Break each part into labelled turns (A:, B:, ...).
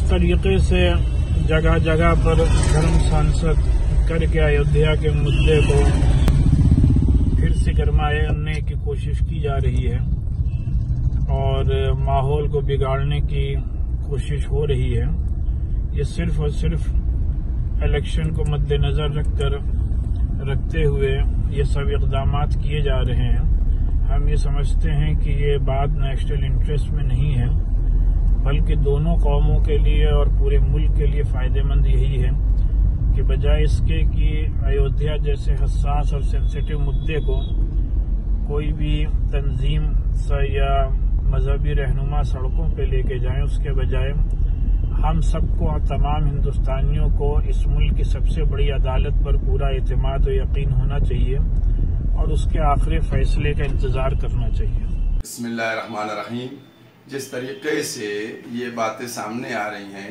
A: جس طریقے سے جگہ جگہ پر دھرم سانسد کر کے ایودھیا کے مدعے کو پھر سے گرمائے کرنے کی کوشش کی جا رہی ہے اور ماحول کو بگاڑنے کی کوشش ہو رہی ہے۔ یہ صرف اور صرف الیکشن کو مد نظر رکھ کر رکھتے ہوئے یہ سب اقدامات کیے جا رہے ہیں۔ ہم یہ سمجھتے ہیں کہ یہ بات نیشنل انٹرسٹ میں نہیں ہے۔ بلکہ دونوں قوموں کے لیے اور پورے ملک کے لیے فائدہ مند یہی ہے کہ بجائے اس کے کہ ایودھیا جیسے حساس اور سینسیٹیو مدعے کو کوئی بھی تنظیم سا یا مذہبی رہنما سڑکوں پہ لے کے جائیں، اس کے بجائے ہم سب کو اور تمام ہندوستانیوں کو اس ملک کی سب سے بڑی عدالت پر پورا اعتماد و یقین ہونا چاہیے اور اس کے آخری فیصلے کا انتظار کرنا چاہیے۔
B: بسم اللہ الرحمن الرحیم۔ جس طریقے سے یہ باتیں سامنے آ رہی ہیں،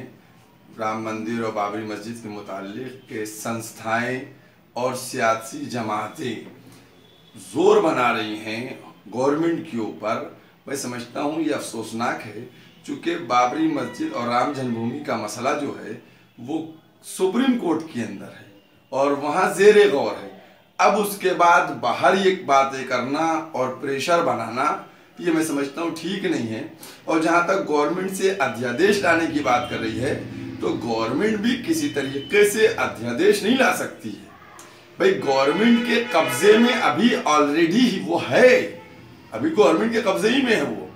B: رام مندر اور بابری مسجد کے متعلق کے سنستھائیں اور سیاسی جماعتیں زور بنا رہی ہیں گورنمنٹ کے اوپر، میں سمجھتا ہوں یہ افسوسناک ہے، چونکہ بابری مسجد اور رام جنم بھومی کا مسئلہ جو ہے، وہ سپریم کورٹ کے اندر ہے اور وہاں زیر غور ہے۔ اب اس کے بعد باہر یہ باتیں کرنا اور پریشر بنانا یہ میں سمجھتا ہوں ٹھیک نہیں ہے۔ اور جہاں تک گورنمنٹ سے ادھیادیش لانے کی بات کر رہی ہے، تو گورنمنٹ بھی کسی طریقے سے ادھیادیش نہیں لا ہے۔ بھائی گورنمنٹ کے قبضے میں ابھی آلریڈی ہی وہ ہے۔ ابھی گورنمنٹ کے قبضے ہی میں ہے وہ۔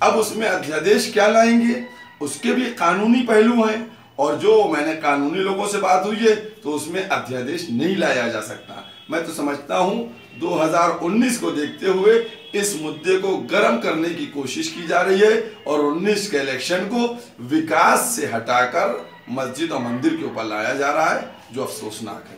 B: اب اس میں ادھیادیش کیا لائیں گے؟ اس کے بھی قانونی پہلو ہیں۔ اور جو میں نے قانونی لوگوں سے بات ہوئی ہے، تو اس میں ادھیادیش نہیں لایا جا سکتا۔ میں تو سمجھتا ہوں دو ہزار انیس کو دیکھتے ہوئے اس مدے کو گرم کرنے کی کوشش کی جا رہی ہے اور انیس کے الیکشن کو وکاس سے ہٹا کر مسجد اور مندر کے اوپر لایا جا رہا ہے، جو افسوسناک ہے۔